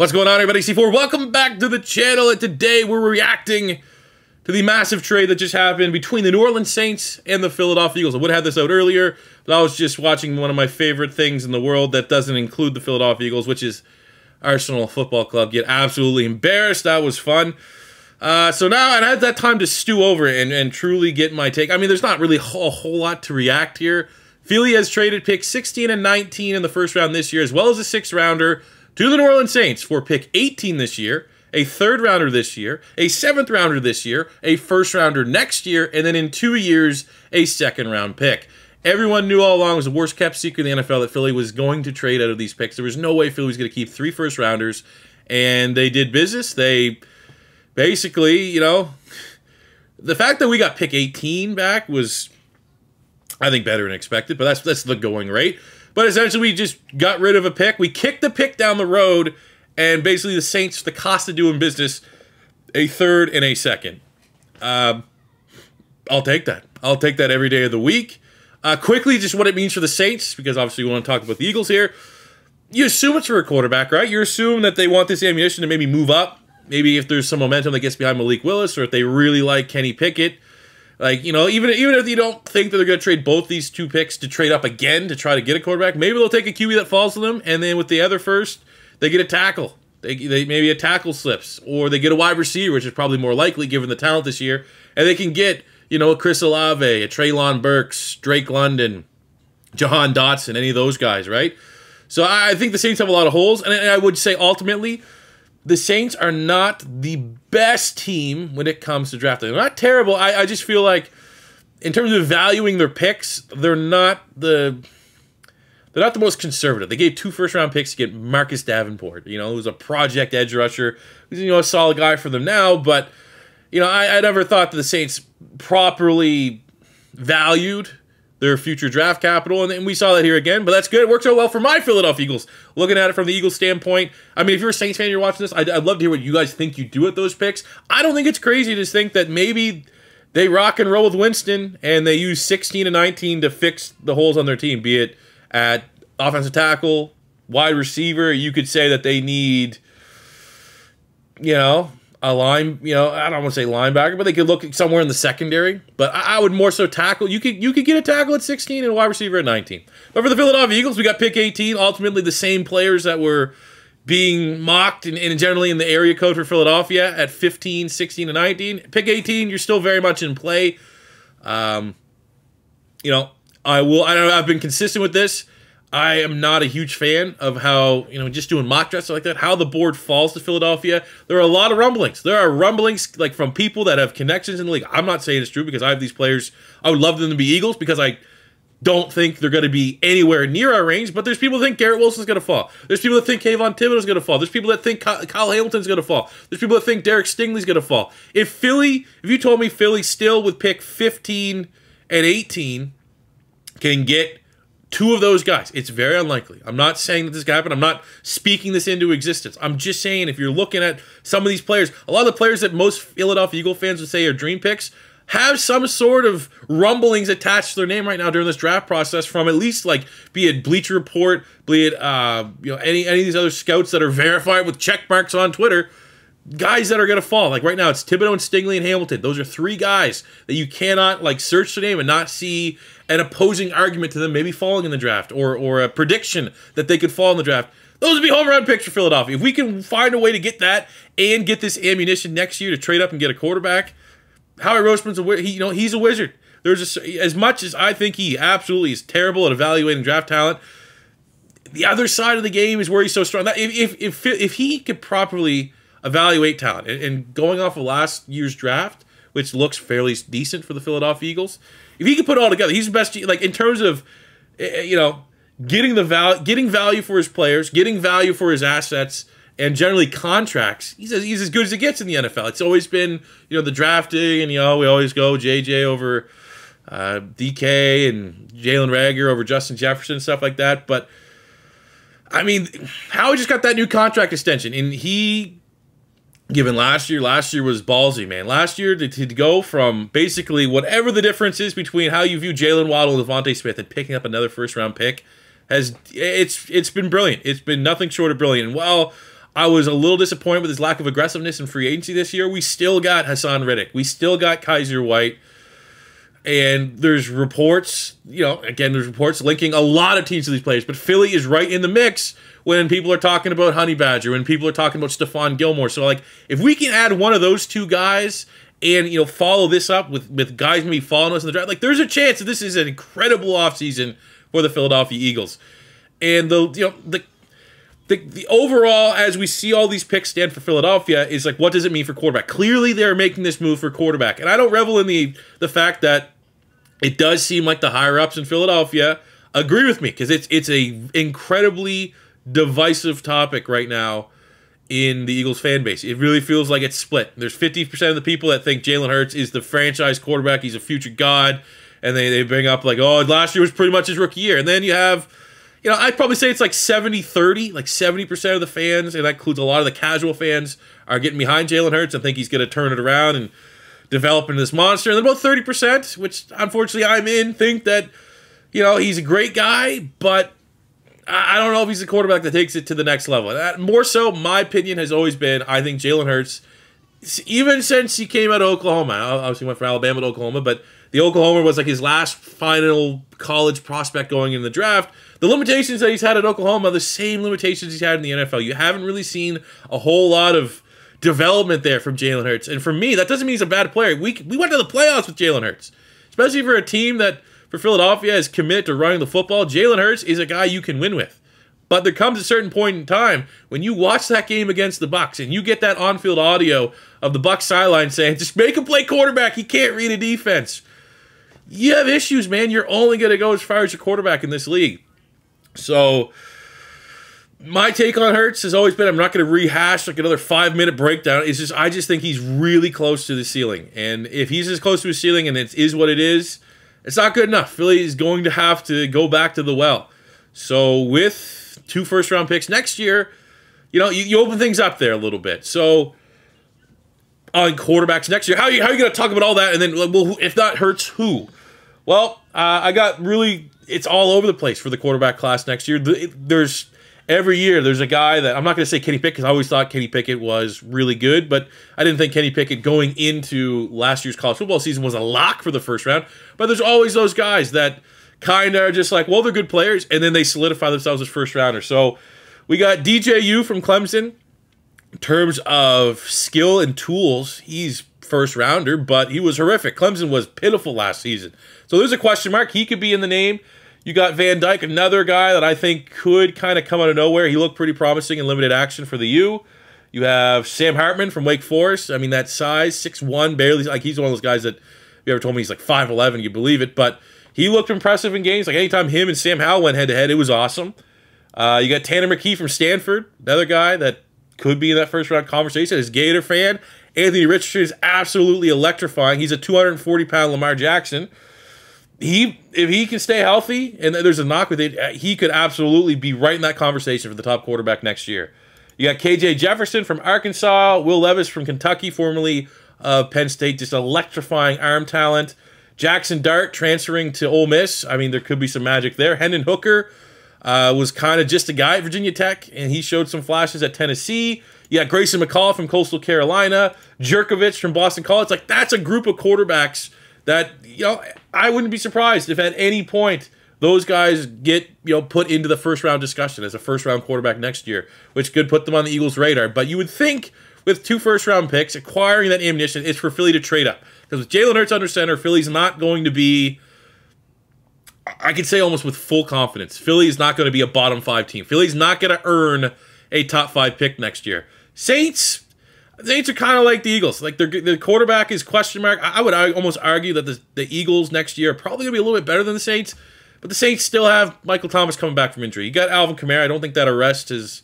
What's going on, everybody? C4, welcome back to the channel. And today we're reacting to the massive trade that just happened between the New Orleans Saints and the Philadelphia Eagles. I would have had this out earlier, but I was just watching one of my favorite things in the world that doesn't include the Philadelphia Eagles, which is Arsenal Football Club get absolutely embarrassed. That was fun. Uh, so now I had that time to stew over and, and truly get my take. I mean, there's not really a whole, whole lot to react here. Philly has traded picks 16 and 19 in the first round this year, as well as a sixth rounder to the New Orleans Saints for pick 18 this year, a third rounder this year, a seventh rounder this year, a first rounder next year, and then in two years, a second round pick. Everyone knew all along it was the worst kept secret in the NFL that Philly was going to trade out of these picks. There was no way Philly was going to keep three first rounders, and they did business. They basically, you know, the fact that we got pick 18 back was, I think, better than expected, but that's that's the going rate. But essentially, we just got rid of a pick. We kicked the pick down the road, and basically the Saints, the cost of doing business, a third and a second. Um, I'll take that. I'll take that every day of the week. Uh, quickly, just what it means for the Saints, because obviously we want to talk about the Eagles here. You assume it's for a quarterback, right? You assume that they want this ammunition to maybe move up. Maybe if there's some momentum that gets behind Malik Willis, or if they really like Kenny Pickett like you know, even even if you don't think that they're going to trade both these two picks to trade up again to try to get a quarterback, maybe they'll take a QB that falls to them, and then with the other first, they get a tackle. They, they maybe a tackle slips, or they get a wide receiver, which is probably more likely given the talent this year, and they can get you know a Chris Olave, a Treylon Burks, Drake London, Jahan Dotson, any of those guys, right? So I think the Saints have a lot of holes, and I would say ultimately the Saints are not the best team when it comes to drafting. They're not terrible. I, I just feel like in terms of valuing their picks, they're not the they're not the most conservative. They gave two first round picks to get Marcus Davenport, you know, who's a project edge rusher, who's you know a solid guy for them now, but you know, I, I never thought that the Saints properly valued their future draft capital, and, and we saw that here again. But that's good. It works out well for my Philadelphia Eagles. Looking at it from the Eagles standpoint, I mean, if you're a Saints fan, you're watching this. I'd, I'd love to hear what you guys think you do at those picks. I don't think it's crazy to think that maybe they rock and roll with Winston and they use 16 and 19 to fix the holes on their team, be it at offensive tackle, wide receiver. You could say that they need, you know, a line, you know, I don't want to say linebacker, but they could look somewhere in the secondary. But I, I, would more so tackle. You could you could get a tackle at 16 and a wide receiver at 19. But for the Philadelphia Eagles, we got pick 18. Ultimately, the same players that were being mocked and, and generally in the area code for Philadelphia at 15, 16, and 19. Pick 18, you're still very much in play. Um, you know, I will. I know I've been consistent with this. I am not a huge fan of how, you know, just doing mock drafts like that, how the board falls to Philadelphia. There are a lot of rumblings. There are rumblings like from people that have connections in the league. I'm not saying it's true because I have these players. I would love them to be Eagles because I don't think they're going to be anywhere near our range, but there's people that think Garrett Wilson's going to fall. There's people that think Kayvon Thibodeaux's going to fall. There's people that think Kyle Hamilton's going to fall. There's people that think Derek Stingley's going to fall. If Philly, if you told me Philly still with pick 15 and 18 can get two of those guys. It's very unlikely. I'm not saying that this guy happened. I'm not speaking this into existence. I'm just saying if you're looking at some of these players, a lot of the players that most Philadelphia Eagle fans would say are dream picks have some sort of rumblings attached to their name right now during this draft process from at least like be it Bleacher Report, be it uh, you know any any of these other scouts that are verified with check marks on Twitter guys that are going to fall. Like right now, it's Thibodeaux and Stingley and Hamilton. Those are three guys that you cannot like search the name and not see an opposing argument to them maybe falling in the draft or or a prediction that they could fall in the draft. Those would be home run picks for Philadelphia. If we can find a way to get that and get this ammunition next year to trade up and get a quarterback, Howie Roseman's a he, you know he's a wizard. There's a, as much as I think he absolutely is terrible at evaluating draft talent. The other side of the game is where he's so strong. That if if if, if he could properly evaluate talent. And, and going off of last year's draft, which looks fairly decent for the Philadelphia Eagles, if he could put it all together, he's the best. Like in terms of, eh, eh, you know, getting the val, getting value for his players, getting value for his assets, and generally contracts. He's as, he's as good as it gets in the NFL. It's always been you know the drafting, and you know we always go JJ over uh, DK and Jalen Reagor over Justin Jefferson and stuff like that. But I mean, Howie just got that new contract extension, and he given last year. Last year was ballsy, man. Last year to, to go from basically whatever the difference is between how you view Jaylen Waddle and DeVonta Smith and picking up another first round pick has it's it's been brilliant. It's been nothing short of brilliant. And while I was a little disappointed with his lack of aggressiveness in free agency this year. We still got Haason Reddick. We still got Kyzir White. And there's reports, you know, again, there's reports linking a lot of teams to these players, but Philly is right in the mix when people are talking about Honey Badger, when people are talking about Stephon Gilmore. So, like, if we can add one of those two guys and, you know, follow this up with, with guys maybe following us in the draft, like, there's a chance that this is an incredible offseason for the Philadelphia Eagles. And the, you know, the the, the overall, as we see all these picks stand for Philadelphia, is like, what does it mean for quarterback? Clearly, they're making this move for quarterback, and I don't revel in the the fact that it does seem like the higher ups in Philadelphia agree with me because it's it's a incredibly divisive topic right now in the Eagles fan base. It really feels like it's split. There's 50% of the people that think Jalen Hurts is the franchise quarterback, he's a future god, and they, they bring up like, oh, last year was pretty much his rookie year. And then you have you know, I'd probably say it's like 70 30. Like 70% of the fans, and that includes a lot of the casual fans, are getting behind Jalen Hurts and think he's going to turn it around and develop into this monster. And then about 30%, which unfortunately I'm in, think that, you know, he's a great guy, but I don't know if he's a quarterback that takes it to the next level. That, more so, my opinion has always been I think Jalen Hurts, even since he came out of Oklahoma, obviously went from Alabama to Oklahoma, but the Oklahoma was like his last final college prospect going in the draft the limitations that he's had at Oklahoma are the same limitations he's had in the NFL. You haven't really seen a whole lot of development there from Jalen Hurts. And for me, that doesn't mean he's a bad player. We, we went to the playoffs with Jalen Hurts, especially for a team that, for Philadelphia, is committed to running the football. Jalen Hurts is a guy you can win with. But there comes a certain point in time when you watch that game against the Bucks and you get that on-field audio of the Bucks sideline saying, "Just make him play quarterback. He can't read a defense." You have issues, man. You're only going to go as far as your quarterback in this league. So my take on Hurts has always been I'm not going to rehash like another five minute breakdown. It's just I just think he's really close to the ceiling, and if he's as close to his ceiling and it is what it is, it's not good enough. Philly is going to have to go back to the well. So with two first round picks next year, you know you, you open things up there a little bit. So on quarterbacks next year, how are you, you going to talk about all that? And then well, if that Hurts, who? Well, uh, I got really it's all over the place for the quarterback class next year. There's every year there's a guy that I'm not going to say Kenny Pickett because I always thought Kenny Pickett was really good, but I didn't think Kenny Pickett going into last year's college football season was a lock for the first round. But there's always those guys that kind of are just like, well, they're good players, and then they solidify themselves as first rounders. So we got DJU from Clemson. In terms of skill and tools, he's first rounder, but he was horrific. Clemson was pitiful last season. So there's a question mark. He could be in the name. You got Van Dyke, another guy that I think could kind of come out of nowhere. He looked pretty promising in limited action for the U. You have Sam Hartman from Wake Forest. I mean, that size, six one, barely. Like, he's one of those guys that, if you ever told me he's like 5'11, you believe it. But he looked impressive in games. Like, anytime him and Sam Howell went head to head, it was awesome. Uh, you got Tanner McKee from Stanford, another guy that could be in that first round conversation. As Gator fan, Anthony Richardson is absolutely electrifying. He's a 240 pound Lamar Jackson he if he can stay healthy and there's a knock with it, uh, he could absolutely be right in that conversation for the top quarterback next year. You got KJ Jefferson from Arkansas, Will Levis from Kentucky, formerly of Penn State, just electrifying arm talent. Jackson Dart transferring to Ole Miss. I mean, there could be some magic there. Hendon Hooker uh, was kind of just a guy at Virginia Tech, and he showed some flashes at Tennessee. You got Grayson McCall from Coastal Carolina, Jurkovec from Boston College. Like that's a group of quarterbacks that you know I wouldn't be surprised if at any point those guys get you know put into the first round discussion as a first round quarterback next year, which could put them on the Eagles' radar. But you would think with two first round picks, acquiring that ammunition it's for Philly to trade up because with Jalen Hurts under center, Philly's not going to be. I could say almost with full confidence, Philly is not going to be a bottom five team. Philly's not going to earn a top five pick next year. Saints, Saints are kind of like the Eagles. Like the quarterback is question mark. I would almost argue that the, the Eagles next year are probably to be a little bit better than the Saints, but the Saints still have Michael Thomas coming back from injury. You got Alvin Kamara. I don't think that arrest has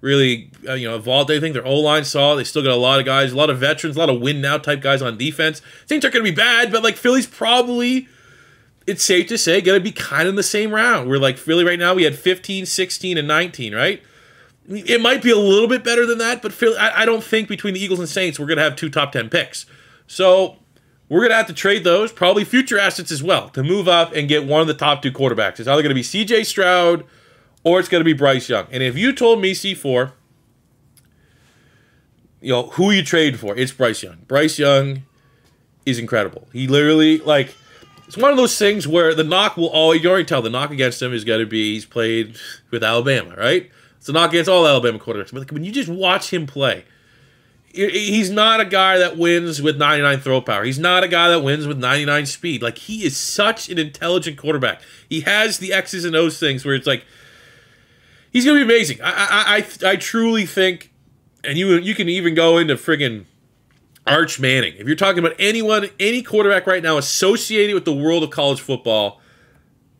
really uh, you know evolved anything. Their O line saw. They still got a lot of guys, a lot of veterans, a lot of win now type guys on defense. Saints are going to be bad, but like Philly's probably. It's safe to say to be kind of in the same round. We're like Philly right now. We had 15, 16, and 19, right? It might be a little bit better than that, but Philly, I, I don't think between the Eagles and Saints we're going to have two top 10 picks. So we're going to have to trade those, probably future assets as well, to move up and get one of the top two quarterbacks. It's either going to be CJ Stroud or it's going to be Bryce Young. And if you told me, C4, you know, who you trade for? It's Bryce Young. Bryce Young is incredible. He literally like it's one of those things where the knock will always you already tell the knock against him is going to be he's played with Alabama, right? It's not against all Alabama quarterbacks. But when you just watch him play, he's not a guy that wins with 99 throw power. He's not a guy that wins with 99 speed. Like he is such an intelligent quarterback. He has the X's and O's things where it's like he's gonna be amazing. I I I, I truly think, and you you can even go into friggin' Arch Manning. If you're talking about anyone, any quarterback right now associated with the world of college football,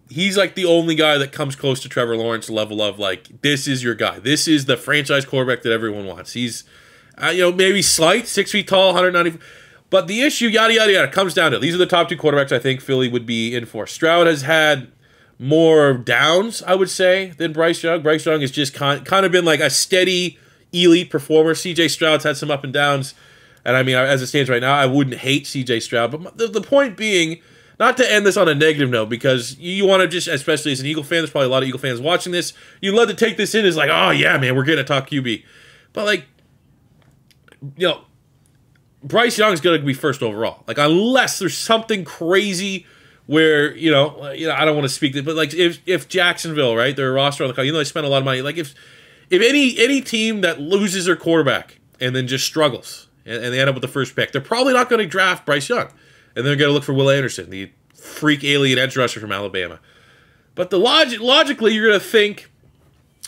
he's like the only guy that comes close to Trevor Lawrence level of like this is your guy. This is the franchise quarterback that everyone wants. He's uh, you know maybe slight, six feet tall, 190. But the issue, yada yada yada, comes down to these are the top two quarterbacks I think Philly would be in for. Stroud has had more downs, I would say, than Bryce Young. Bryce Young has just kind kind of been like a steady elite performer. C.J. Stroud's had some up and downs. And I mean, as it stands right now, I wouldn't hate CJ Stroud. But the, the point being, not to end this on a negative note, because you, want to just, especially as an Eagle fan, there's probably a lot of Eagle fans watching this. You love to take this in as like, oh yeah, man, we're gonna talk QB. But like, you know, Bryce Young's gonna be first overall. Like, unless there's something crazy where you know, you know, I don't want to speak, but like if if Jacksonville, right, their roster on the, you know, they spend a lot of money. Like if if any any team that loses their quarterback and then just struggles and, and they end up with the first pick. They're probably not going to draft Bryce Young, and they're going to look for Will Anderson, the freak alien edge rusher from Alabama. But the logic, logically, you're going to think,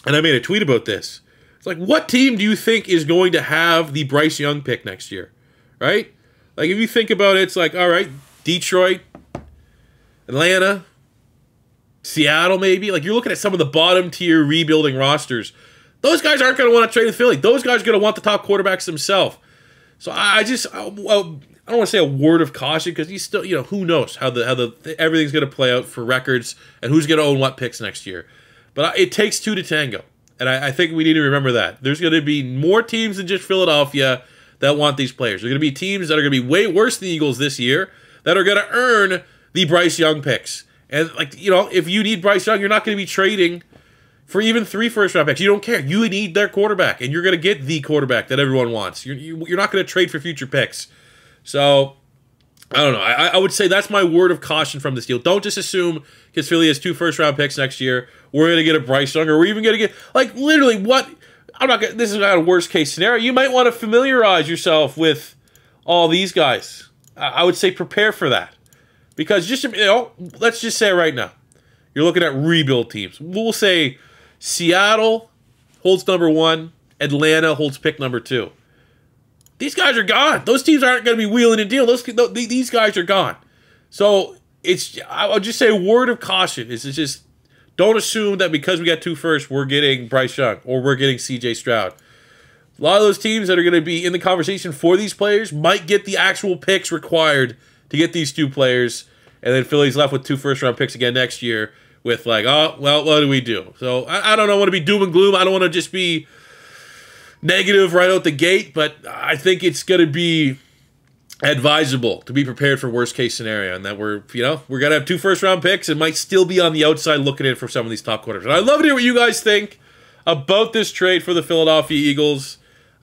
and I made a tweet about this. It's like, what team do you think is going to have the Bryce Young pick next year, right? Like, if you think about it, it's like, all right, Detroit, Atlanta, Seattle, maybe. Like, you're looking at some of the bottom tier rebuilding rosters. Those guys aren't going to want to trade with Philly. Those guys are going to want the top quarterbacks themselves. So I just I, well, I don't want to say a word of caution because you still you know who knows how the how the everything's going to play out for records and who's going to own what picks next year. But it takes two to tango, and I, I think we need to remember that there's going to be more teams than just Philadelphia that want these players. There's going to be teams that are going to be way worse than the Eagles this year that are going to earn the Bryce Young picks. And like you know, if you need Bryce Young, you're not going to be trading for even three first round picks. You don't care. You need their quarterback, and you're going to get the quarterback that everyone wants. You're, you, are not going to trade for future picks. So, I don't know. I, I would say that's my word of caution from this deal. Don't just assume because Philly has two first round picks next year, we're going to get a Bryce Young, or we're even going to get, like, literally what. I'm not. Gonna, this is not a worst case scenario. You might want to familiarize yourself with all these guys. I would say prepare for that because just you know, let's just say right now, you're looking at rebuild teams. We'll say Seattle holds number one. Atlanta holds pick number two. These guys are gone. Those teams aren't going to be wheeling and dealing. Those these guys are gone. So it's I'll just say a word of caution is just don't assume that because we got two first we're getting Bryce Young or we're getting C.J. Stroud. A lot of those teams that are going to be in the conversation for these players might get the actual picks required to get these two players, and then Philly's left with two first round picks again next year with like, oh, well, what do we do? So I, I don't know. Want to be doom and gloom. I don't want to just be negative right out the gate, but I think it's going to be advisable to be prepared for worst case scenario and that we're you know we're gonna have two first round picks and might still be on the outside looking in for some of these top quarters and i'd love to hear what you guys think about this trade for the philadelphia eagles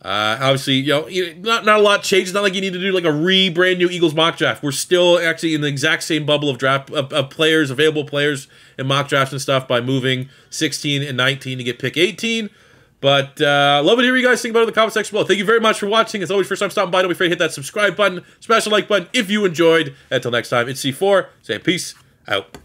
uh, obviously, you know, not not a lot changes. Not like you need to do like a re brand new Eagles mock draft. We're still actually in the exact same bubble of draft of, of, players, available players and mock drafts and stuff by moving 16 and 19 to get pick 18. But uh, love to hear you guys think about it in the comment section below. Thank you very much for watching. As always, first time stopping by, don't be afraid to hit that subscribe button, smash the like button if you enjoyed. Until next time, it's C4 saying peace out.